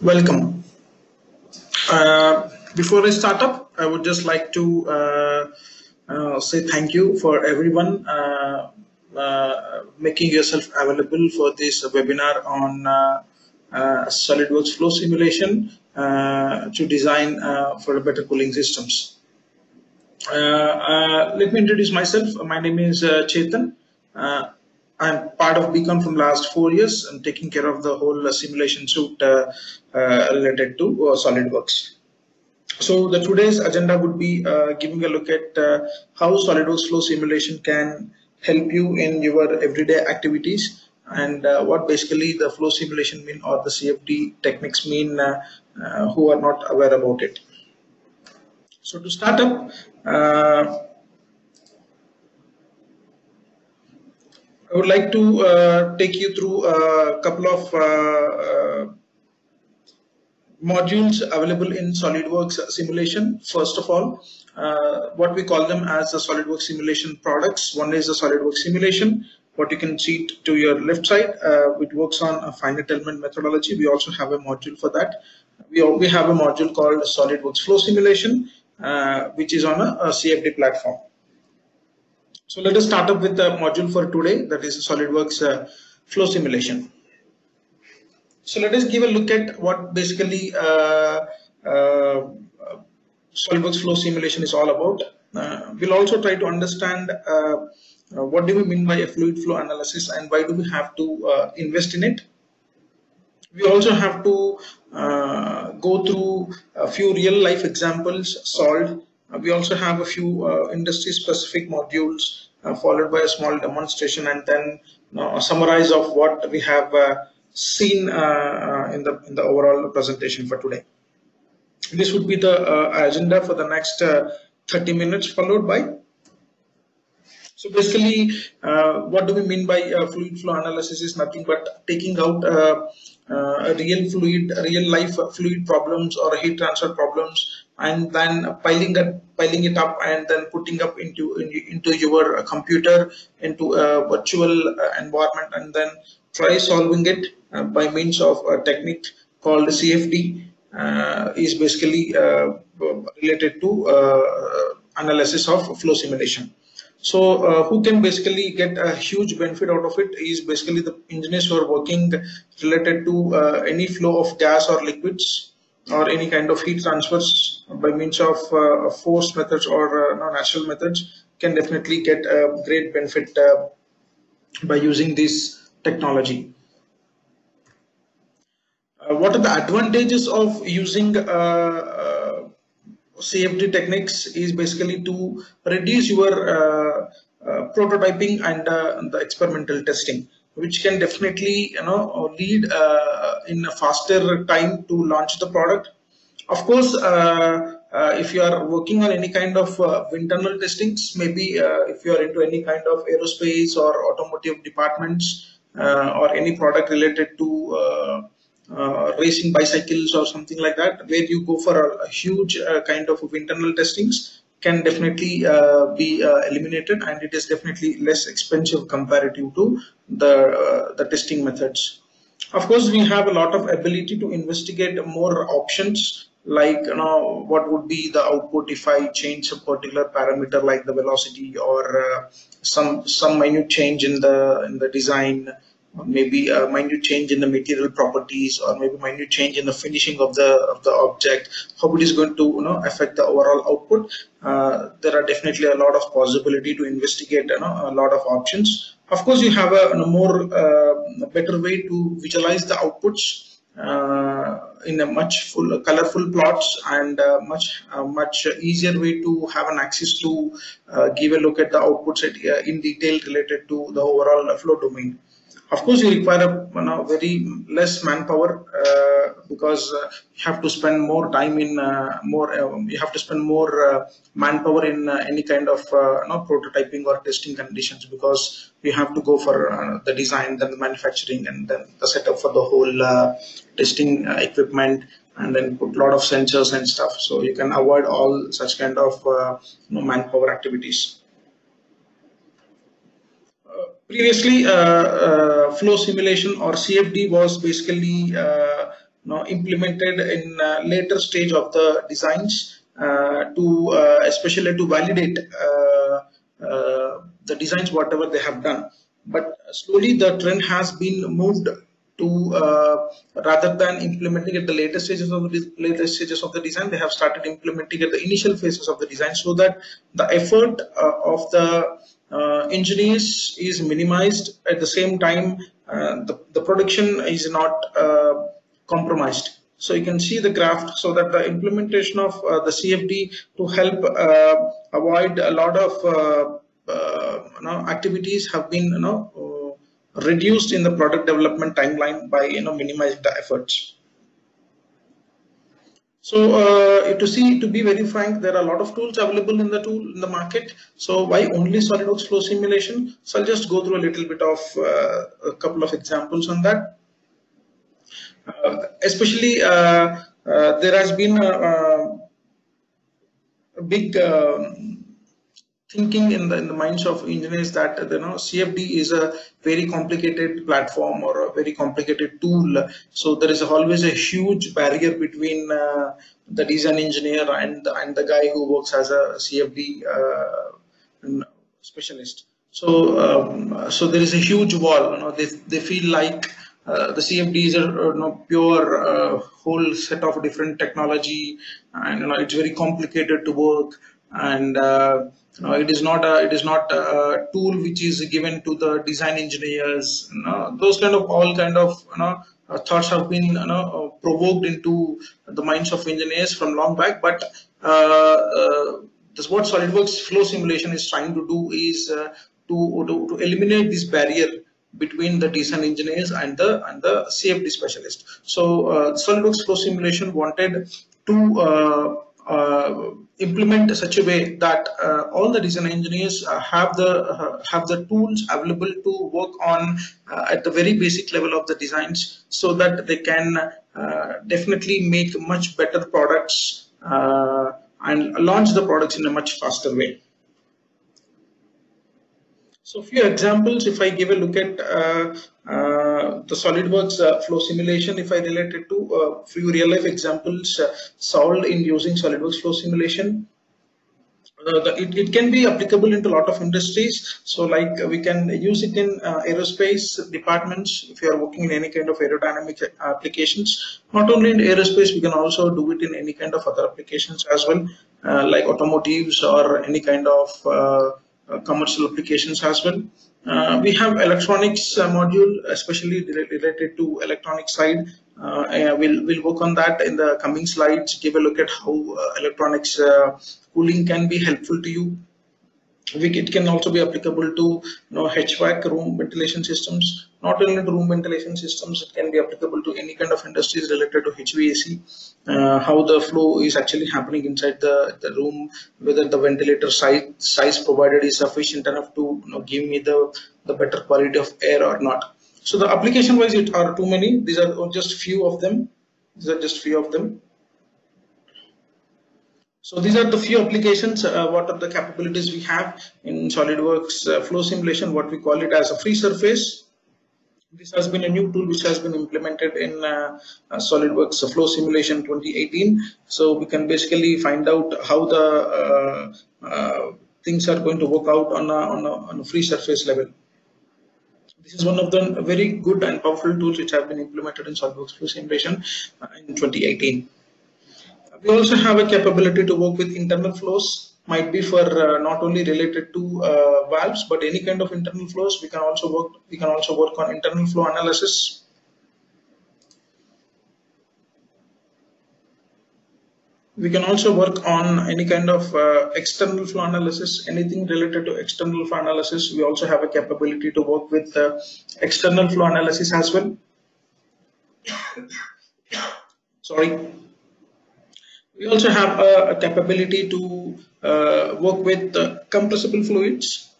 Welcome. Uh, before I start up, I would just like to uh, uh, say thank you for everyone uh, uh, making yourself available for this webinar on uh, SolidWorks flow simulation to design for better cooling systems. Let me introduce myself. My name is Chetan. I'm part of Beacon from last four years. I'm taking care of the whole uh, simulation suite uh, uh, related to SolidWorks. So the today's agenda would be giving a look at how SolidWorks flow simulation can help you in your everyday activities and uh, what basically the flow simulation mean or the CFD techniques mean uh, uh, who are not aware about it. So to start up, I would like to uh, take you through a couple of uh, uh, modules available in SolidWorks simulation. First of all, uh, what we call them as the SolidWorks simulation products. One is the SolidWorks simulation, what you can see to your left side, uh, which works on a finite element methodology. We also have a module for that. We, we have a module called SolidWorks flow simulation, which is on a, a CFD platform. So let us start up with the module for today, that is SolidWorks uh, flow simulation. So let us give a look at what basically uh, uh, SolidWorks flow simulation is all about. Uh, we'll also try to understand uh, uh, what do we mean by a fluid flow analysis and why do we have to invest in it. We also have to go through a few real life examples solved. Uh, we also have a few uh, industry specific modules uh, followed by a small demonstration and then a summarize of what we have seen in the in the overall presentation for today. This would be the agenda for the next uh, 30 minutes, followed by. So basically, uh, what do we mean by uh, fluid flow analysis? Is nothing but taking out uh, uh, real fluid, real life fluid problems or heat transfer problems, and then piling it, piling it up, and then putting up into into your computer into a virtual uh, environment, and then try solving it uh, by means of a technique called CFD uh, is basically uh, related to uh, analysis of flow simulation. So uh, who can basically get a huge benefit out of it is basically the engineers who are working related to uh, any flow of gas or liquids or any kind of heat transfers by means of uh, forced methods or uh, natural methods can definitely get a great benefit uh, by using this technology. Uh, what are the advantages of using CFD techniques is basically to reduce your uh, uh, prototyping and uh, the experimental testing, which can definitely you know lead uh, in a faster time to launch the product. Of course, uh, uh, if you are working on any kind of internal testings, maybe if you are into any kind of aerospace or automotive departments or any product related to uh, racing bicycles or something like that, where you go for a, a huge uh, kind of internal testings, can definitely uh, be uh, eliminated, and it is definitely less expensive comparative to the uh, the testing methods. Of course, we have a lot of ability to investigate more options, like you know what would be the output if I change a particular parameter like the velocity or uh, some some minute change in the in the design maybe a minute change in the material properties or maybe minute change in the finishing of the of the object. How it is going to you know affect the overall output? Uh, there are definitely a lot of possibility to investigate you know a lot of options. Of course you have a, a more uh, better way to visualize the outputs uh, in a much full colorful plots and uh, much uh, much easier way to have an access to uh, give a look at the outputs at, uh, in detail related to the overall flow domain of course, you require a you know, very less manpower uh, because uh, you have to spend more time in uh, more. You have to spend more manpower in any kind of you prototyping or testing conditions because you have to go for the design, then the manufacturing, and then the setup for the whole testing equipment and then put a lot of sensors and stuff so you can avoid all such kind of uh, you know, manpower activities previously uh, uh, flow simulation or CFD was basically uh, you know, implemented in later stage of the designs to especially to validate the designs whatever they have done. But slowly the trend has been moved to uh, rather than implementing at the later stages of the later stages of the design they have started implementing at the initial phases of the design so that the effort uh, of the uh, engineers is minimized at the same time uh, the, the production is not uh, compromised so you can see the graph so that the implementation of uh, the CFD to help avoid a lot of you know, activities have been you know reduced in the product development timeline by you know minimizing the efforts. So uh, to see, to be very frank, there are a lot of tools available in the tool in the market. So why only SolidWorks flow simulation? So I'll just go through a little bit of uh, a couple of examples on that. Uh, especially, there has been a, a big um, thinking in the in the minds of engineers that you know CFD is a very complicated platform or a very complicated tool. So there is always a huge barrier between uh, the design engineer and and the guy who works as a CFD uh, specialist. So um, so there is a huge wall. You know they they feel like. Uh, the CFD is a you know, pure uh, whole set of different technology, and you know it's very complicated to work and uh, you know, it is not a it is not a tool which is given to the design engineers you know, those kind of all kind of you know uh, thoughts have been you know uh, provoked into the minds of engineers from long back. But uh, uh, this what solidworks flow simulation is trying to do is to, to, to eliminate this barrier between the design engineers and the and the CFD specialist so solidworks flow simulation wanted to uh, implement such a way that uh, all the design engineers uh, have the have the tools available to work on at the very basic level of the designs so that they can definitely make much better products and launch the products in a much faster way. So few examples, if I give a look at uh, uh, the SolidWorks uh, flow simulation, if I relate it to a few real life examples uh, solved in using SolidWorks flow simulation, uh, the, it, it, can be applicable into a lot of industries. So like we can use it in uh, aerospace departments if you are working in any kind of aerodynamic applications. Not only in aerospace, we can also do it in any kind of other applications as well, like automotives or any kind of uh, commercial applications as well. Uh, we have electronics uh, module, especially related to electronic side. we'll, we'll work on that in the coming slides, give a look at how electronics cooling can be helpful to you it can also be applicable to you know HVAC room ventilation systems. Not only to room ventilation systems, it can be applicable to any kind of industries related to HVAC. Uh, how the flow is actually happening inside the, the room, whether the ventilator size size provided is sufficient enough to you know, give me the the better quality of air or not. So the application wise, it are too many. These are just few of them. These are just few of them. So these are the few applications, uh, what are the capabilities we have in SolidWorks uh, flow simulation, what we call it as a free surface. This has been a new tool which has been implemented in uh, uh SolidWorks flow simulation 2018. So we can basically find out how the uh, uh, things are going to work out on a, on a, on a free surface level. This is one of the very good and powerful tools which have been implemented in SolidWorks flow simulation in 2018. We also have a capability to work with internal flows, might be for uh, not only related to uh, valves, but any kind of internal flows. We can also work. We can also work on internal flow analysis. We can also work on any kind of uh, external flow analysis, anything related to external flow analysis. We also have a capability to work with uh, external flow analysis as well. Sorry. We also have a, a capability to uh, work with uh, compressible fluids.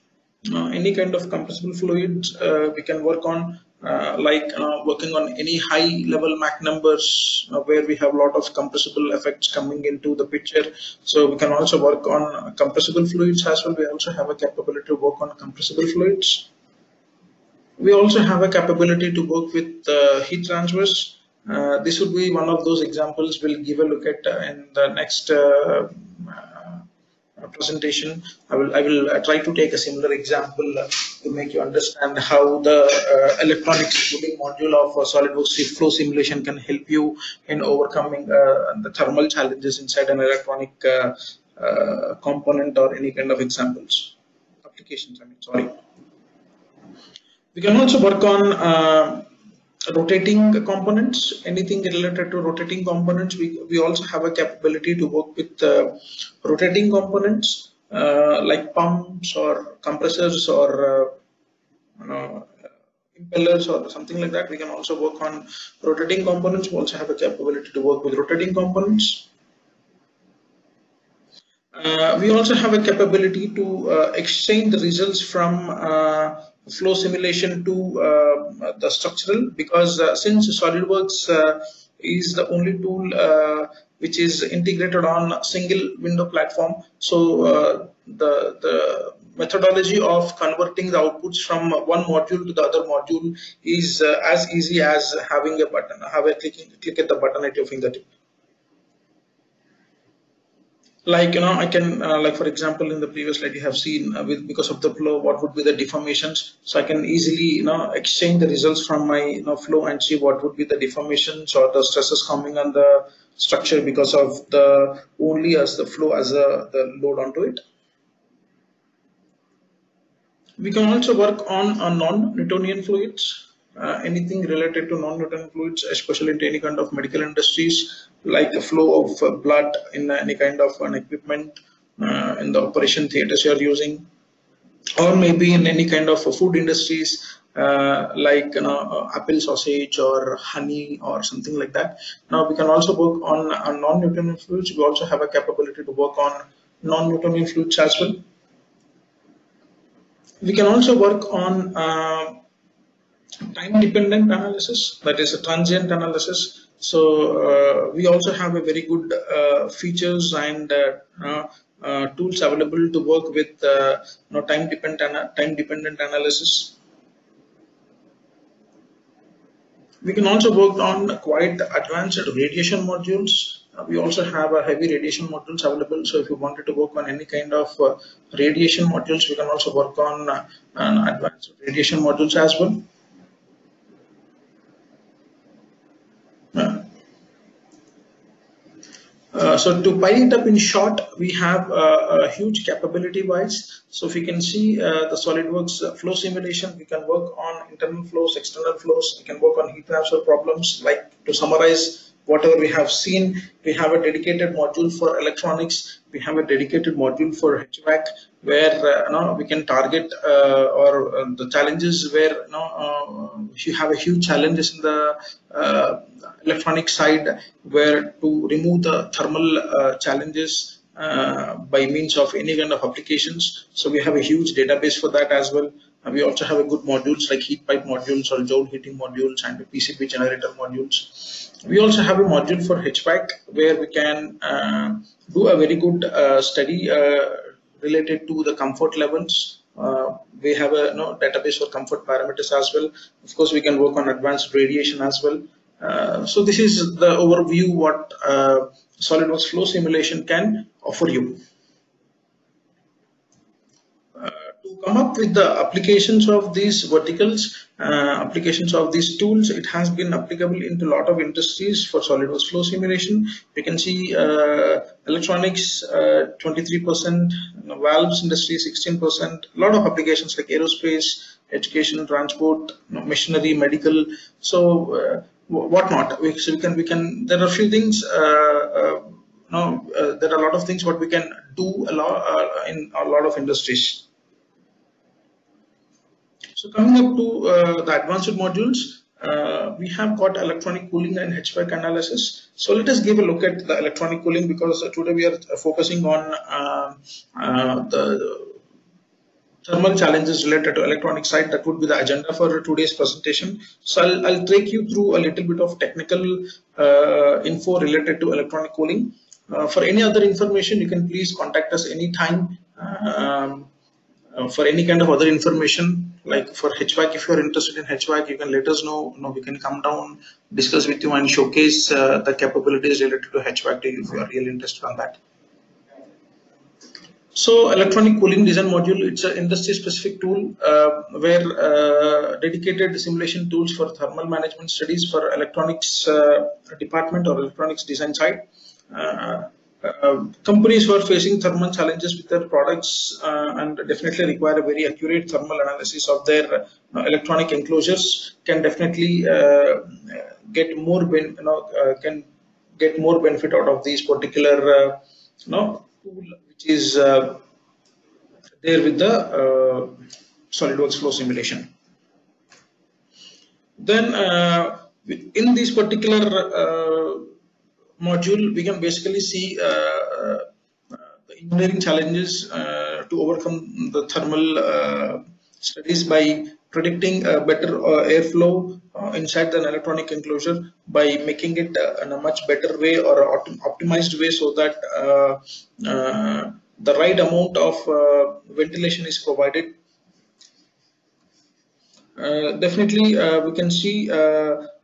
Uh, any kind of compressible fluids uh, we can work on uh, like uh, working on any high level Mach numbers where we have a lot of compressible effects coming into the picture. So we can also work on compressible fluids as well. We also have a capability to work on compressible fluids. We also have a capability to work with heat transfers Uh, this would be one of those examples we'll give a look at uh, in the next uh, uh, presentation. I will I will try to take a similar example to make you understand how the electronics cooling module of SolidWorks flow simulation can help you in overcoming the thermal challenges inside an electronic component or any kind of examples applications. I mean, sorry. We can also work on uh, rotating components, anything related to rotating components. We, we also have a capability to work with uh, rotating components uh, like pumps or compressors or uh, you know, impellers or something like that. We can also work on rotating components. We also have a capability to work with rotating components. Uh, we also have a capability to uh, exchange the results from uh, flow simulation to uh, the structural because uh, since SolidWorks uh, is the only tool which is integrated on single window platform so the the methodology of converting the outputs from one module to the other module is uh, as easy as having a button have a clicking click at the button at your fingertip like you know i can uh, like for example in the previous slide you have seen uh, with because of the flow what would be the deformations. So i can easily you know exchange the results from my you know flow and see what would be the deformations or the stresses coming on the structure because of the only as the flow as a the load onto it. We can also work on a non-newtonian fluids uh, anything related to non-Newtonian fluids, especially into any kind of medical industries, like the flow of uh, blood in any kind of an equipment uh, in the operation theaters you are using, or maybe in any kind of food industries, uh, like you know, apple sausage or honey or something like that. Now we can also work on, on non-Newtonian fluids. We also have a capability to work on non-Newtonian fluids as well. We can also work on uh, time dependent analysis that is a transient analysis. So uh, we also have a very good uh, features and uh, uh tools available to work with uh, you know, time dependent time dependent analysis. We can also work on quite advanced radiation modules. Uh, we also have a heavy radiation modules available. So if you wanted to work on any kind of radiation modules we can also work on advanced radiation modules as well Uh, so to pile it up in short, we have uh, a huge capability wise. So if you can see uh, the SolidWorks uh, flow simulation, we can work on internal flows, external flows, we can work on heat transfer problems. Like to summarize whatever we have seen, we have a dedicated module for electronics, we have a dedicated module for HVAC where uh, we can target uh, or uh, the challenges where you uh, you have a huge challenges in the uh, electronic side where to remove the thermal uh, challenges by means of any kind of applications. So we have a huge database for that as well. We also have a good modules like heat pipe modules or joule heating modules and PCB generator modules. We also have a module for HVAC where we can uh, do a very good uh, study uh, related to the comfort levels. Uh, we have a you know, database for comfort parameters as well. Of course, we can work on advanced radiation as well. Uh, so this is the overview what SolidWorks flow simulation can offer you. Come up with the applications of these verticals, uh, applications of these tools. It has been applicable into a lot of industries for SolidWorks flow simulation. You can see uh, electronics, 23%, uh, valves industry, 16%, a lot of applications like aerospace, education, transport, machinery, medical. So uh, whatnot. We, so we can, we can, there are a few things, uh, uh, no, there are a lot of things what we can do a lot in a lot of industries. So coming up to uh, the advanced modules, uh, we have got electronic cooling and HVAC analysis. So let us give a look at the electronic cooling because uh, today we are focusing on uh, uh, the thermal challenges related to electronic side. That would be the agenda for today's presentation. So I'll, I'll take you through a little bit of technical uh, info related to electronic cooling. for any other information, you can please contact us anytime. Um, uh, for any kind of other information, like for HVAC, if you're interested in HVAC, you can let us know. You know, we can come down, discuss with you, and showcase uh, the capabilities related to HVAC to you if you are really interested on that. So electronic cooling design module, it's an industry specific tool uh, where uh, dedicated simulation tools for thermal management studies for electronics uh, department or electronics design side. Uh, uh, companies who are facing thermal challenges with their products uh, and definitely require a very accurate thermal analysis of their electronic enclosures can definitely get more ben you know, can get more benefit out of these particular you know tool which is uh, there with the uh, SolidWorks flow simulation. Then uh, in this particular uh, module, we can basically see uh, uh, the engineering challenges to overcome the thermal studies by predicting a better airflow inside an electronic enclosure by making it in a much better way or optimized way so that the right amount of uh, ventilation is provided. Uh, definitely, uh, we can see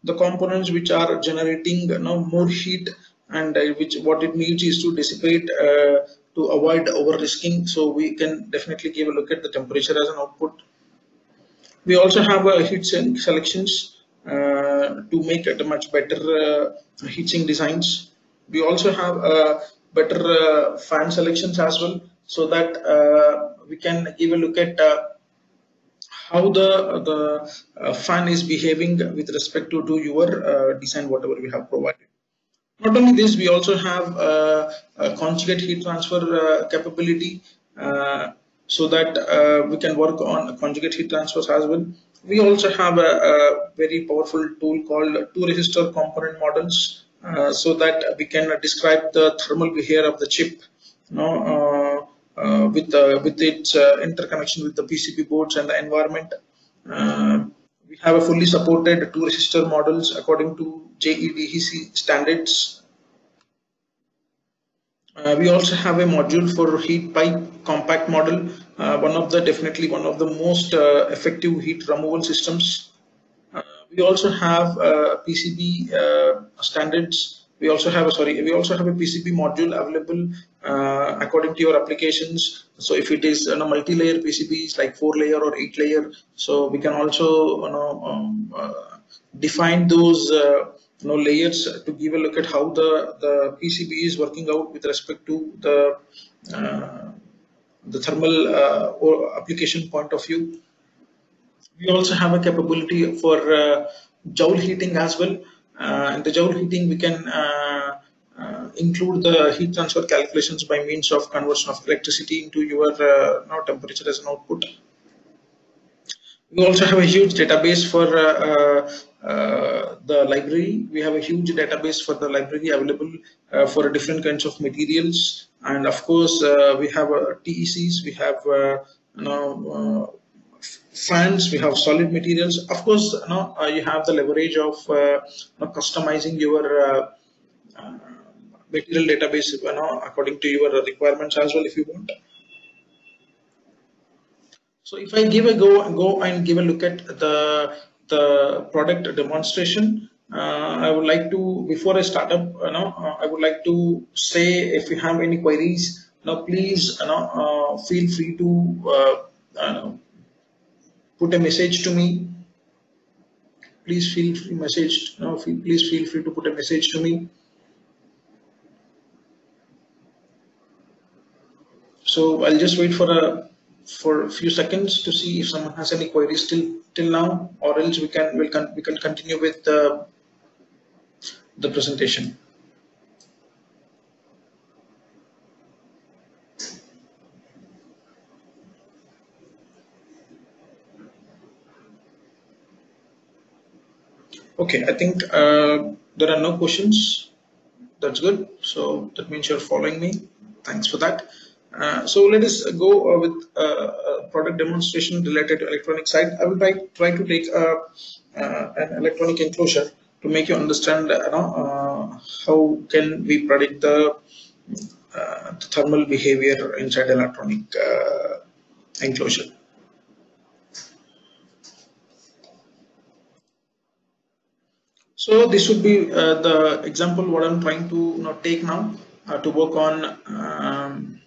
the components which are generating you know, more heat and which what it needs is to dissipate to avoid over risking. So we can definitely give a look at the temperature as an output. We also have uh, heat sink selections uh, to make it a much better uh, designs. We also have better uh, fan selections as well so that uh, we can give a look at uh, how the the uh, fan is behaving with respect to, to your uh, design whatever we have provided. Not only this we also have uh, conjugate heat transfer capability so that we can work on conjugate heat transfers as well. We also have a, a very powerful tool called two resistor component models uh, so that we can describe the thermal behavior of the chip. You know, uh, uh, with, with its interconnection with the PCB boards and the environment. we have a fully supported two resistor models according to JEDEC standards. Uh, we also have a module for heat pipe compact model, uh, one of the definitely one of the most uh, effective heat removal systems we also have uh, PCB uh, standards. We also have a sorry. We also have a PCB module available uh, according to your applications. So if it is you know, multi-layer PCBs like four layer or eight layer, so we can also you know um, uh, define those uh, you know layers to give a look at how the the PCB is working out with respect to the uh, the thermal or application point of view we also have a capability for uh, joule heating as well. Uh, in the joule heating, we can uh, uh, include the heat transfer calculations by means of conversion of electricity into your uh, temperature as an output. We also have a huge database for uh, the library. We have a huge database for the library available for different kinds of materials. And of course, we have TECs, we have you know, fans we have solid materials. Of course you know uh, you have the leverage of uh, you know, customizing your uh, uh, material database you know according to your requirements as well if you want. So if i give a go go and give a look at the the product demonstration uh, i would like to before i start up you know uh, i would like to say if you have any queries now please you know feel free to put a message to me. Please feel free message no feel, please feel free to put a message to me. So i'll just wait for a for a few seconds to see if someone has any queries till till now or else we can we can we can continue with the the presentation Okay, I think uh, there are no questions. That's good. So that means you're following me. Thanks for that. Uh, so let us go uh, with uh, a product demonstration related to electronic side. I will try, try to take uh, uh, an electronic enclosure to make you understand you know, how can we predict the, the, thermal behavior inside electronic enclosure. So this would be uh, the example what I'm trying to you know, take now uh, to work on um,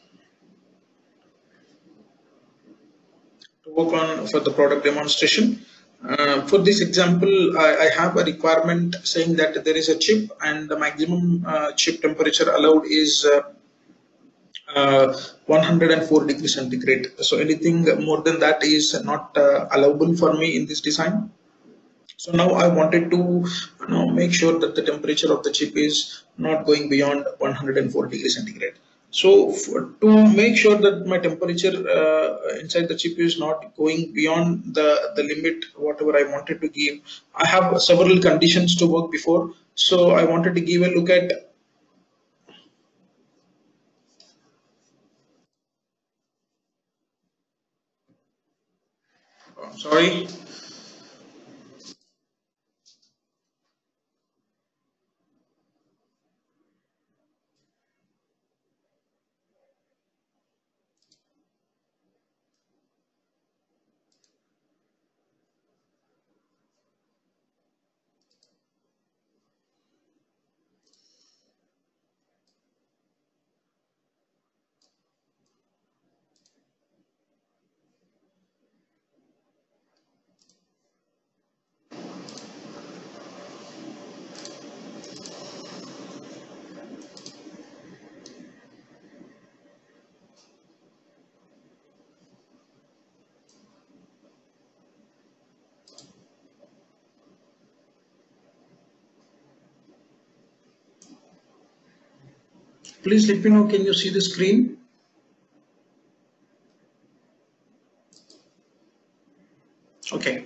to work on for the product demonstration. Uh, for this example, I, I, have a requirement saying that there is a chip and the maximum uh, chip temperature allowed is uh, uh 104 degrees centigrade. So anything more than that is not allowable for me in this design. So now I wanted to you know, make sure that the temperature of the chip is not going beyond 104 degrees centigrade. So for, to make sure that my temperature uh, inside the chip is not going beyond the, the limit, whatever I wanted to give, I have several conditions to work before. So I wanted to give a look at I'm sorry. Please let me know, can you see the screen? Okay.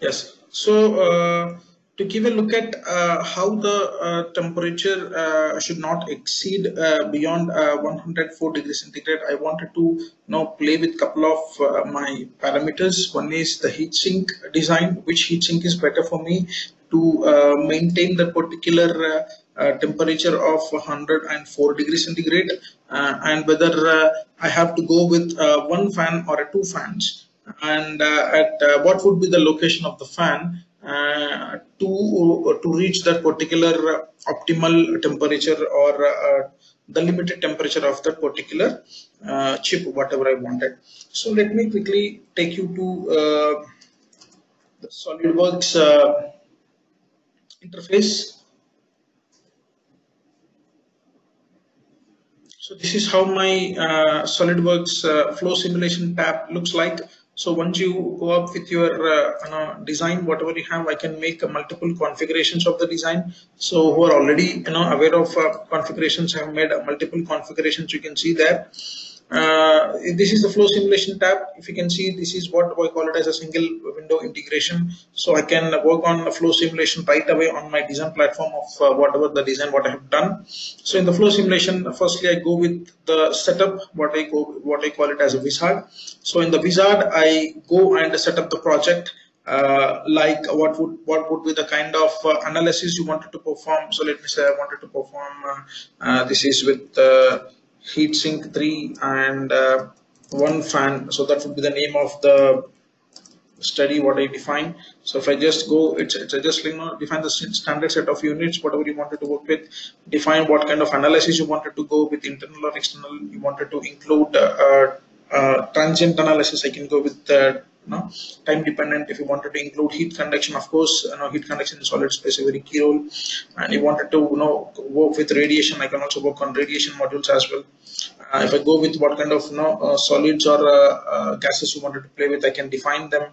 Yes. So uh, to give a look at uh, how the uh, temperature uh, should not exceed uh, beyond uh, 104 degrees centigrade, I wanted to know play with couple of uh, my parameters. One is the heatsink design, which heatsink is better for me? To maintain the particular temperature of 104 degrees centigrade, and whether I have to go with one fan or two fans, and at what would be the location of the fan uh, to to reach that particular optimal temperature or uh, the limited temperature of that particular uh, chip whatever I wanted. So let me quickly take you to the SolidWorks interface. So this is how my uh, SolidWorks uh, flow simulation tab looks like so once you go up with your uh, design, whatever you have, I can make uh, multiple configurations of the design. So who are already you know aware of uh, configurations, have made multiple configurations. You can see there. Uh, this is the flow simulation tab. If you can see, this is what I call it as a single window integration. So I can work on the flow simulation right away on my design platform of uh, whatever the design what I have done. So in the flow simulation, firstly I go with the setup, what I go, what I call it as a wizard. So in the wizard, I go and set up the project. Uh, like what would what would be the kind of uh, analysis you wanted to perform so let me say i wanted to perform uh, uh this is with uh, heatsink 3 and uh, one fan. So that would be the name of the study what I define. So if I just go it's, it's just you know define the standard set of units whatever you wanted to work with. Define what kind of analysis you wanted to go with internal or external. You wanted to include uh, uh, transient analysis I can go with uh, you know, time dependent if you wanted to include heat conduction of course you know heat conduction in solids plays a very key role. And you wanted to you know work with radiation I can also work on radiation modules as well. Uh, if I go with what kind of you know uh, solids or uh, uh, gases you wanted to play with I can define them.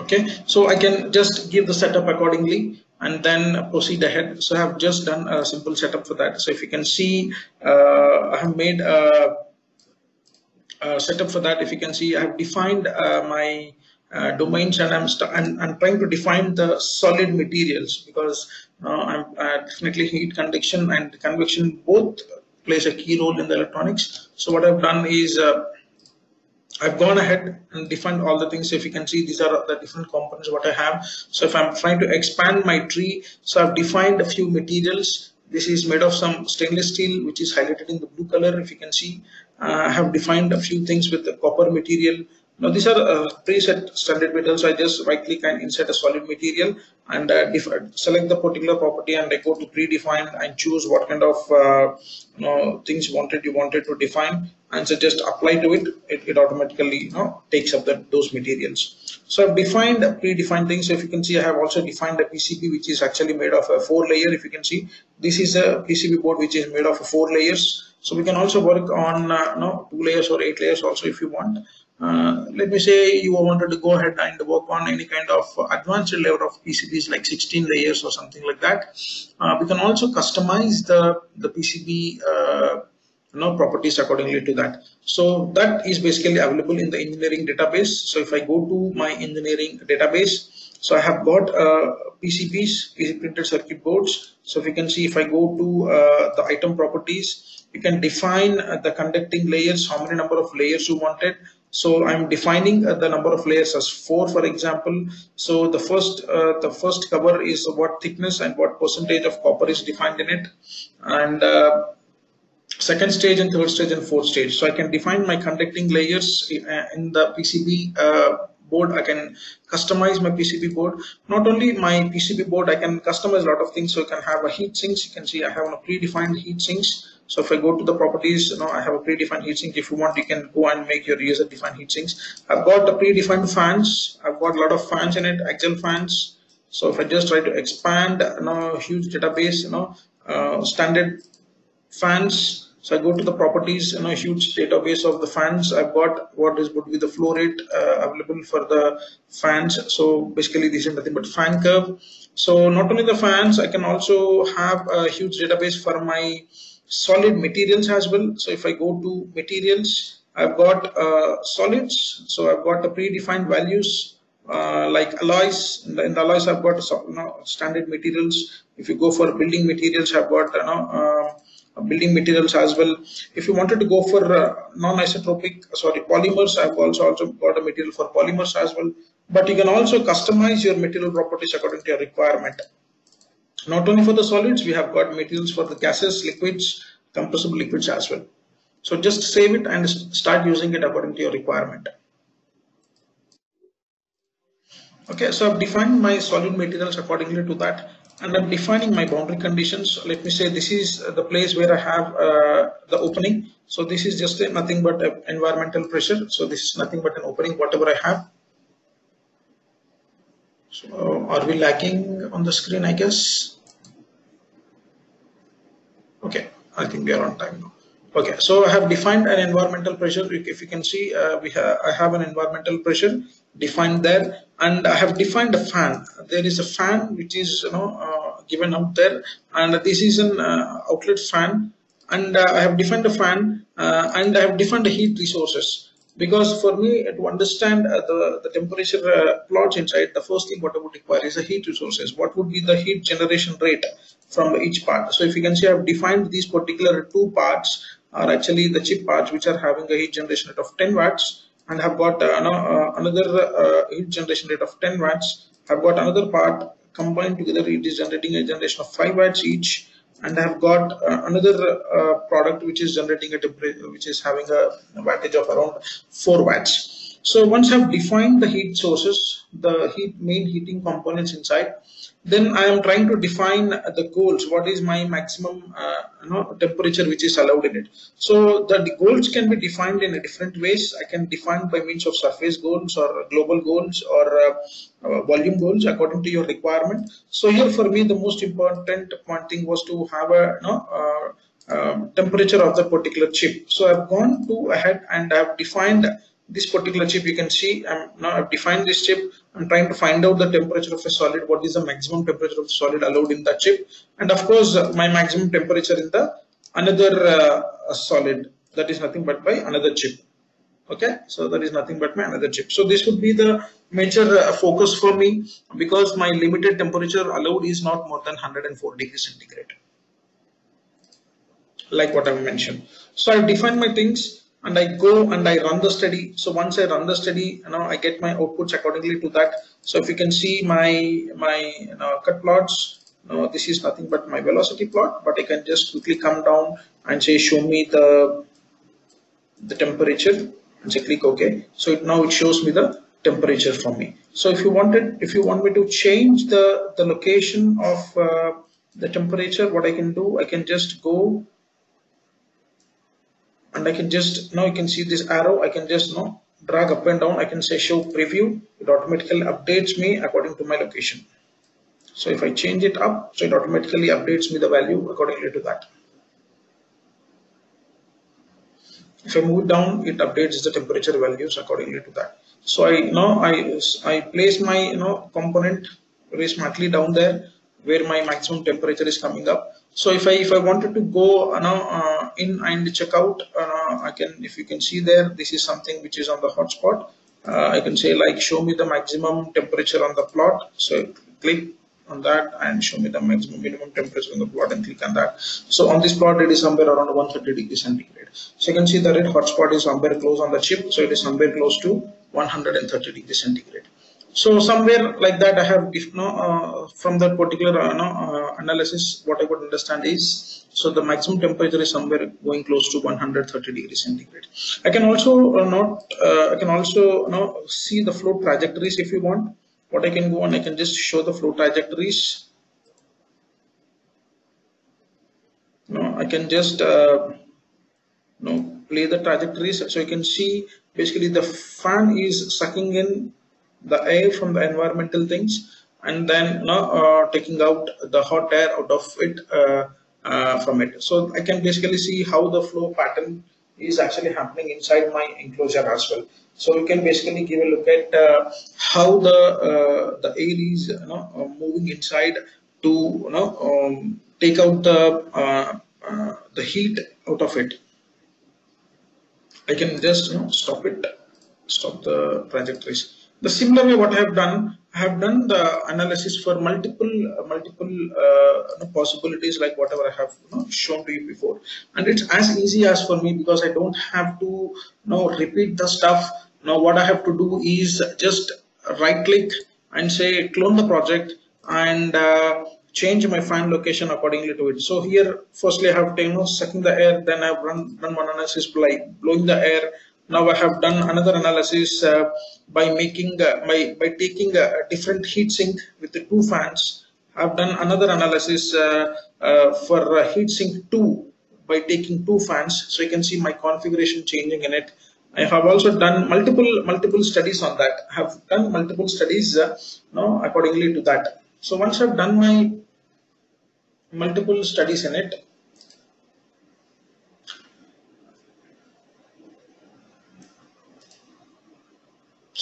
Okay? So I can just give the setup accordingly and then proceed ahead. So I have just done a simple setup for that. So if you can see uh, I have made a uh, setup for that if you can see I have defined uh, my uh, domains and I'm, I'm, I'm, trying to define the solid materials because I'm definitely heat conduction and convection both plays a key role in the electronics so what I've done is I've gone ahead and defined all the things. If you can see, these are the different components what I have. So if I'm trying to expand my tree, so I've defined a few materials. This is made of some stainless steel, which is highlighted in the blue color. If you can see, uh, I have defined a few things with the copper material. Now these are uh, preset standard materials. So I just right click and insert a solid material and uh, select the particular property and I go to predefine and choose what kind of uh, you know, things wanted you wanted to define and so just apply to it, it, it automatically you know takes up the, those materials. So I've defined predefined things. So if you can see, I have also defined a PCB which is actually made of a four layer. If you can see, this is a PCB board which is made of four layers. So we can also work on uh, know, two layers or eight layers also if you want. Uh, let me say you wanted to go ahead and work on any kind of advanced layer of PCBs like 16 layers or something like that. Uh, we can also customize the, the PCB uh, you know, properties accordingly to that. So that is basically available in the engineering database. So if I go to my engineering database, so I have got uh, PCBs, PC printed circuit boards. So if you can see, if I go to uh, the item properties, you can define uh, the conducting layers, how many number of layers you wanted, so I'm defining uh, the number of layers as four, for example. So the first uh, the first cover is what thickness and what percentage of copper is defined in it, and uh, second stage and third stage and fourth stage. So I can define my conducting layers in the PCB board. I can customize my PCB board. Not only my PCB board, I can customize a lot of things. So I can have a heat sinks. You can see I have a predefined heat sinks so if I go to the properties, you know, I have a predefined heatsink. If you want, you can go and make your user defined heatsinks. I've got the predefined fans. I've got a lot of fans in it, axial fans. So if I just try to expand, you know, huge database, you know, uh, standard fans. So I go to the properties, you know, huge database of the fans. I've got what is would be the flow rate uh, available for the fans. So basically, this is nothing but fan curve. So not only the fans, I can also have a huge database for my solid materials as well. So if I go to materials, I've got uh, solids. So I've got the predefined values uh, like alloys. In the, in the, alloys, I've got you know, standard materials. If you go for building materials, I've got you know, uh, building materials as well. If you wanted to go for uh, non-isotropic, sorry, polymers, I've also also got a material for polymers as well. But you can also customize your material properties according to your requirement. Not only for the solids, we have got materials for the gases, liquids, compressible liquids as well. So just save it and start using it according to your requirement. Okay, so I've defined my solid materials accordingly to that and I'm defining my boundary conditions. Let me say this is the place where I have uh, the opening. So this is just a, nothing but environmental pressure. So this is nothing but an opening, whatever I have. So are we lacking on the screen, I guess? Okay, I think we are on time now. Okay, so I have defined an environmental pressure. If you can see, uh, we have I have an environmental pressure defined there, and I have defined a fan. There is a fan which is you know uh, given out there, and this is an uh, outlet fan, and uh, I have defined a fan, uh, and I have defined the heat resources because for me to understand uh, the, the temperature plots inside the first thing what I would require is the heat resources what would be the heat generation rate from each part so if you can see I've defined these particular two parts are actually the chip parts which are having a heat generation rate of 10 watts and have got uh, uh another uh, heat generation rate of 10 watts have got another part combined together it is generating a generation of 5 watts each and I've got uh, another uh, product which is generating a temperature which is having a wattage of around 4 watts. So once I've defined the heat sources, the heat main heating components inside, then I am trying to define the goals. What is my maximum uh, you know, temperature which is allowed in it? So the, goals can be defined in a different ways. I can define by means of surface goals or global goals or uh, uh, volume goals according to your requirement. So here for me the most important one thing was to have a you know, uh, um, temperature of the particular chip. So I've gone to ahead and I've defined this particular chip you can see I'm now I've defined this chip. I'm trying to find out the temperature of a solid what is the maximum temperature of solid allowed in that chip. And of course my maximum temperature in the another uh, solid that is nothing but by another chip. Okay? So that is nothing but my another chip. So this would be the major uh, focus for me because my limited temperature allowed is not more than 104 degrees centigrade. Like what I've mentioned. So I've defined my things and I go and I run the study. So once I run the study, you know, I get my outputs accordingly to that. So if you can see my my you know, cut plots, you know, this is nothing but my velocity plot, but I can just quickly come down and say show me the the temperature and say click OK. So it, now it shows me the temperature for me. So if you wanted, if you want me to change the the location of uh, the temperature, what I can do, I can just go and I can just now you can see this arrow. I can just now drag up and down. I can say show preview. It automatically updates me according to my location. So if I change it up so it automatically updates me the value accordingly to that. If I move down it updates the temperature values accordingly to that. So I now I I place my you know component very smartly down there where my maximum temperature is coming up so if I if I wanted to go now uh, in and check out, uh, I can if you can see there, this is something which is on the hotspot. Uh, I can say like show me the maximum temperature on the plot. So click on that and show me the maximum minimum temperature on the plot and click on that. So on this plot it is somewhere around 130 degrees centigrade. So you can see the red hotspot is somewhere close on the chip. So it is somewhere close to 130 degrees centigrade so somewhere like that i have if no uh, from that particular uh, no, uh, analysis what i could understand is so the maximum temperature is somewhere going close to 130 degrees centigrade. I can also not uh, i can also you know, see the flow trajectories if you want. What i can go on i can just show the flow trajectories. No i can just uh, you know play the trajectories. So you can see basically the fan is sucking in the air from the environmental things and then you know, uh, taking out the hot air out of it uh, uh, from it. So I can basically see how the flow pattern is actually happening inside my enclosure as well. So you can basically give a look at uh, how the uh, the air is you know, moving inside to you know um, take out the the heat out of it. I can just you know stop it, stop the trajectories the similar way what I have done, I have done the analysis for multiple multiple uh, possibilities like whatever I have you know, shown to you before. And it's as easy as for me because I don't have to you know, repeat the stuff. Now what I have to do is just right click and say clone the project and uh, change my fan location accordingly to it. So here, firstly, I have to, you know, sucking the air, then I've run, run one analysis by blowing the air, now I have done another analysis uh, by making uh, by, by taking a different heat sink with the two fans. I've done another analysis uh, uh for heat sink 2 by taking two fans. So you can see my configuration changing in it. I have also done multiple multiple studies on that. I have done multiple studies uh, no, accordingly to that. So once I've done my multiple studies in it,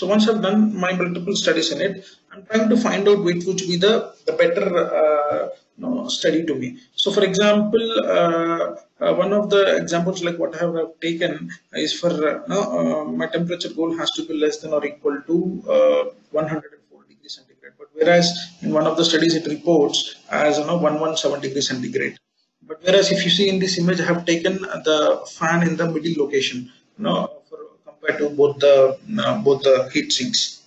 So once I've done my multiple studies in it, I'm trying to find out which would be the, the better uh, you know, study to me. So for example, uh, uh, one of the examples like what I have taken is for uh, my temperature goal has to be less than or equal to uh, 104 degrees centigrade. But whereas in one of the studies it reports as you know 117 degrees centigrade. But whereas if you see in this image, I have taken the fan in the middle location. You know, compared to both the uh, both the heat sinks.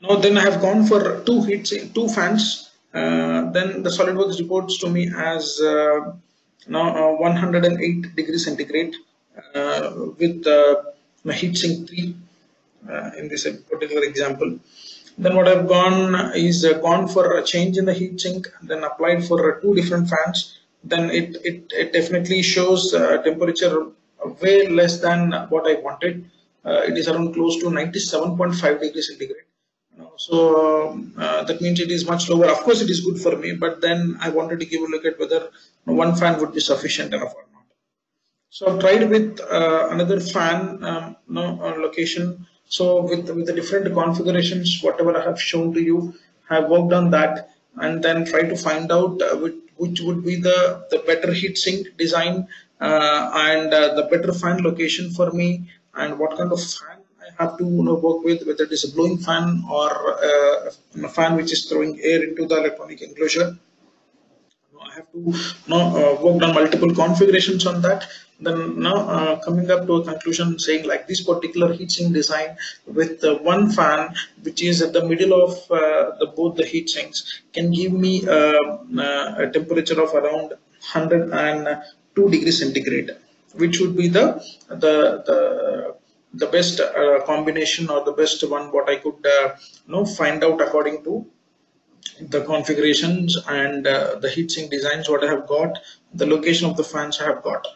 Now then I have gone for two heat two fans. Uh, then the SolidWorks reports to me as uh, now uh, 108 degrees centigrade uh, with uh, heat sink 3 in this particular example. Then what I've gone is gone for a change in the heat sink, then applied for two different fans. Then it, it, it definitely shows temperature way less than what I wanted. Uh, it is around close to 97.5 degrees centigrade. so um, uh, that means it is much lower. Of course, it is good for me, but then I wanted to give a look at whether one fan would be sufficient enough or not. So I've tried with uh, another fan um, no, location. So with, with the different configurations, whatever I have shown to you, I have worked on that and then try to find out uh, which, which would be the, the better heat sink design uh, and uh, the better fan location for me and what kind of fan I have to you know, work with, whether it is a blowing fan or uh, a fan which is throwing air into the electronic enclosure. I have to you know, uh, work on multiple configurations on that then now uh, coming up to a conclusion saying like this particular heatsink design with uh, one fan which is at the middle of uh, the both the heat sinks can give me uh, uh, a temperature of around 102 degrees centigrade which would be the the the the best uh, combination or the best one what I could you know find out according to the configurations and the heatsink designs what I have got, the location of the fans I have got.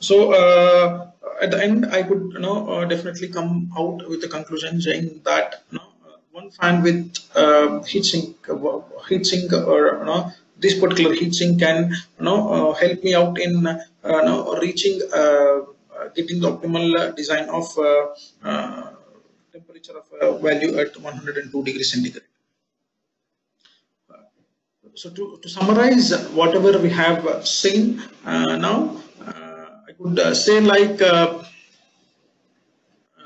So uh, at the end, I could you know uh, definitely come out with a conclusion saying that you know, one fan with uh, heatsink, uh, heatsink or you know this particular heatsink can you know uh, help me out in uh, you know, reaching uh, getting the optimal design of temperature of value at 102 degrees centigrade. So to, to summarize whatever we have seen now, could uh, say like uh,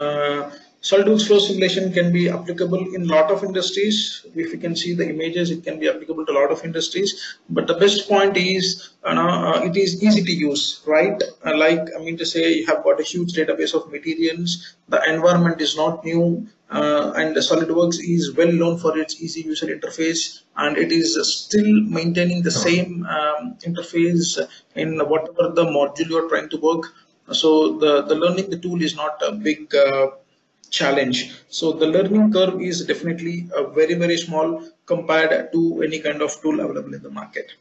uh, SolidWorks flow simulation can be applicable in a lot of industries. If you can see the images, it can be applicable to a lot of industries. But the best point is, uh, it is easy to use, right? Uh, like, I mean to say, you have got a huge database of materials. The environment is not new. Uh, and SolidWorks is well known for its easy user interface and it is still maintaining the same um, interface in whatever the module you're trying to work. So the, the learning the tool is not a big uh, challenge. So the learning curve is definitely a very, very small compared to any kind of tool available in the market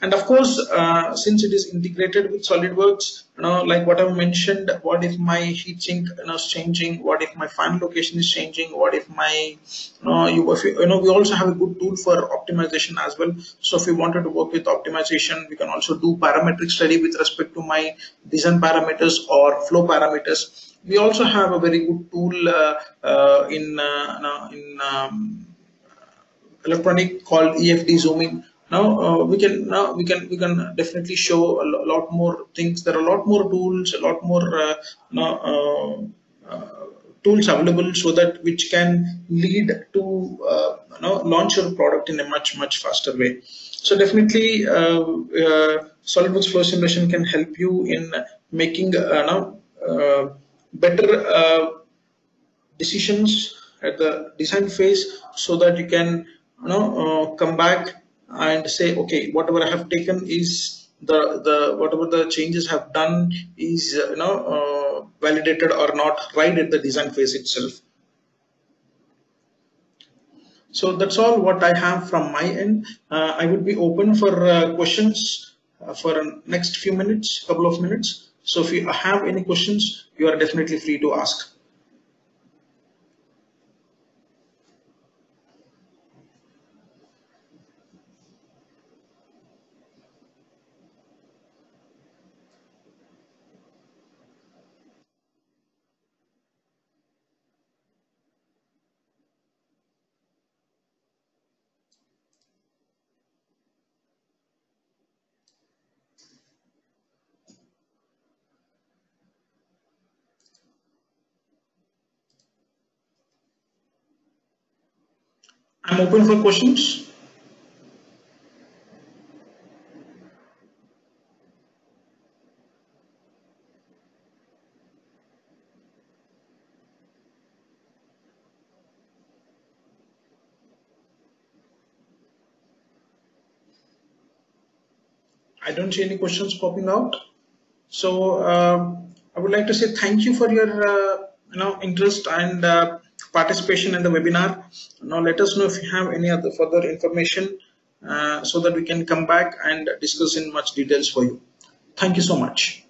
and of course uh, since it is integrated with solidworks you know like what i've mentioned what if my heat sink you know is changing? What if my fan location is changing? What if my you know you, if you, you know we also have a good tool for optimization as well. So if we wanted to work with optimization we can also do parametric study with respect to my design parameters or flow parameters. We also have a very good tool uh, uh, in uh, in um, electronic called EFD zooming now uh, we can now we can we can definitely show a lot more things. There are a lot more tools a lot more uh, uh, uh, tools available so that which can lead to uh, you know launch your product in a much much faster way. So definitely uh, solidworks flow simulation can help you in making now better decisions at the design phase so that you can you know come back and say okay whatever i have taken is the the whatever the changes have done is you know uh, validated or not right at the design phase itself. So that's all what i have from my end. Uh, i would be open for uh, questions uh, for next few minutes couple of minutes. So if you have any questions you are definitely free to ask I'm open for questions. I don't see any questions popping out. So uh, I would like to say thank you for your uh, you know interest and uh, participation in the webinar. Now let us know if you have any other further information uh, so that we can come back and discuss in much details for you. Thank you so much.